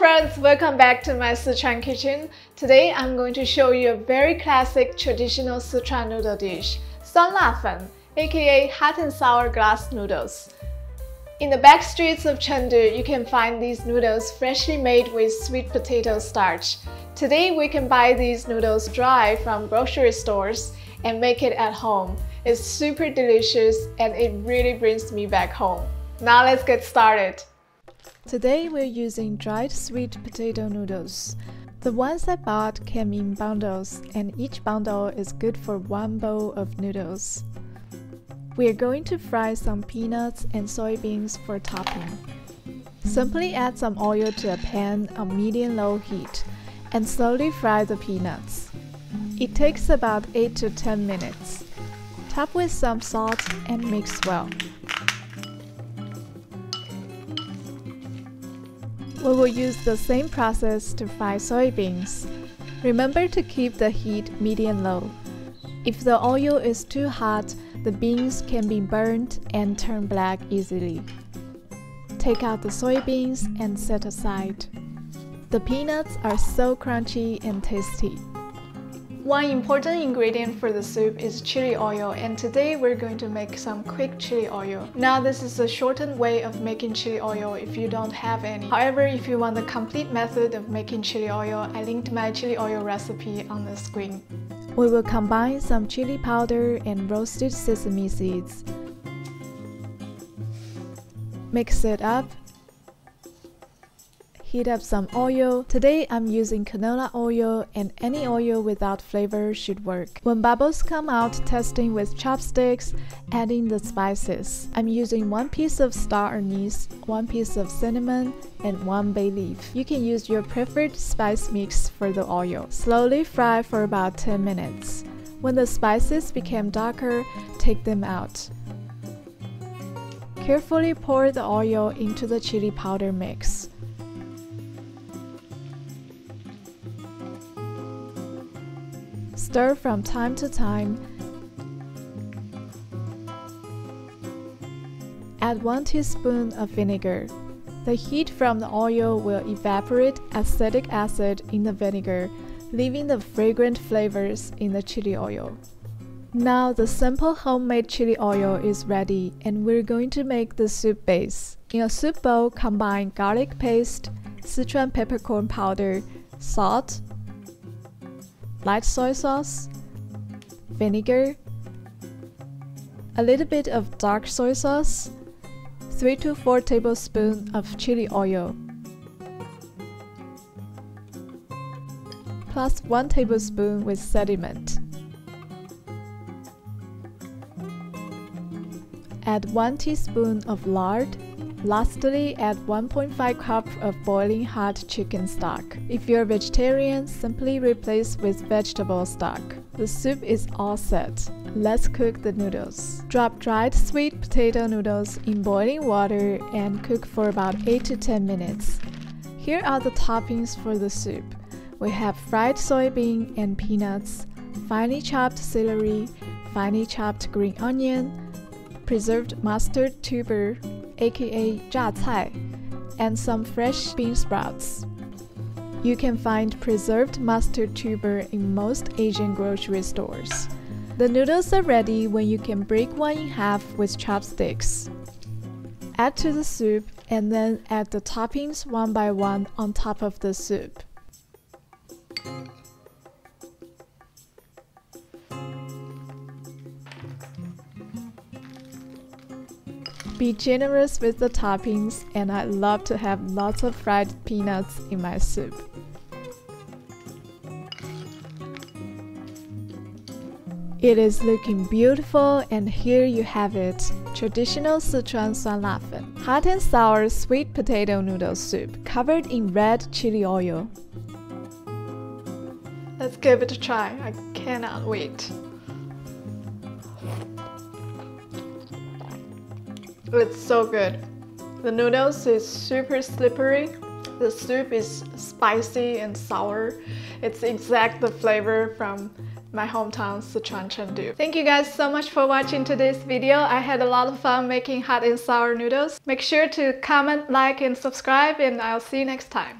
friends, welcome back to my Sichuan kitchen. Today I'm going to show you a very classic traditional Sichuan noodle dish, Suan La Fen, aka hot and sour glass noodles. In the back streets of Chengdu, you can find these noodles freshly made with sweet potato starch. Today we can buy these noodles dry from grocery stores and make it at home. It's super delicious and it really brings me back home. Now let's get started. Today we're using dried sweet potato noodles. The ones I bought came in bundles and each bundle is good for one bowl of noodles. We are going to fry some peanuts and soybeans for topping. Simply add some oil to a pan on medium-low heat and slowly fry the peanuts. It takes about 8 to 10 minutes. Top with some salt and mix well. We will use the same process to fry soybeans. Remember to keep the heat medium-low. If the oil is too hot, the beans can be burnt and turn black easily. Take out the soybeans and set aside. The peanuts are so crunchy and tasty. One important ingredient for the soup is chili oil and today we're going to make some quick chili oil. Now this is a shortened way of making chili oil if you don't have any. However, if you want the complete method of making chili oil, I linked my chili oil recipe on the screen. We will combine some chili powder and roasted sesame seeds. Mix it up Heat up some oil. Today I'm using canola oil and any oil without flavor should work. When bubbles come out, testing with chopsticks, adding the spices. I'm using one piece of star anise, one piece of cinnamon, and one bay leaf. You can use your preferred spice mix for the oil. Slowly fry for about 10 minutes. When the spices become darker, take them out. Carefully pour the oil into the chili powder mix. Stir from time to time. Add 1 teaspoon of vinegar. The heat from the oil will evaporate acetic acid in the vinegar, leaving the fragrant flavors in the chili oil. Now the simple homemade chili oil is ready and we're going to make the soup base. In a soup bowl, combine garlic paste, Sichuan peppercorn powder, salt, light soy sauce, vinegar, a little bit of dark soy sauce, 3 to 4 tablespoons of chili oil, plus 1 tablespoon with sediment. Add 1 teaspoon of lard Lastly, add 1.5 cup of boiling hot chicken stock. If you're vegetarian, simply replace with vegetable stock. The soup is all set. Let's cook the noodles. Drop dried sweet potato noodles in boiling water and cook for about 8 to 10 minutes. Here are the toppings for the soup. We have fried soybean and peanuts, finely chopped celery, finely chopped green onion, preserved mustard tuber, aka 榨菜, and some fresh bean sprouts. You can find preserved mustard tuber in most Asian grocery stores. The noodles are ready when you can break one in half with chopsticks. Add to the soup and then add the toppings one by one on top of the soup. Be generous with the toppings and I love to have lots of fried peanuts in my soup. It is looking beautiful and here you have it. Traditional Sichuan Suan La Fen. Hot and sour sweet potato noodle soup covered in red chili oil. Let's give it a try. I cannot wait. It's so good. The noodles is super slippery. The soup is spicy and sour. It's exact the flavor from my hometown Sichuan Chengdu. Thank you guys so much for watching today's video. I had a lot of fun making hot and sour noodles. Make sure to comment, like, and subscribe and I'll see you next time.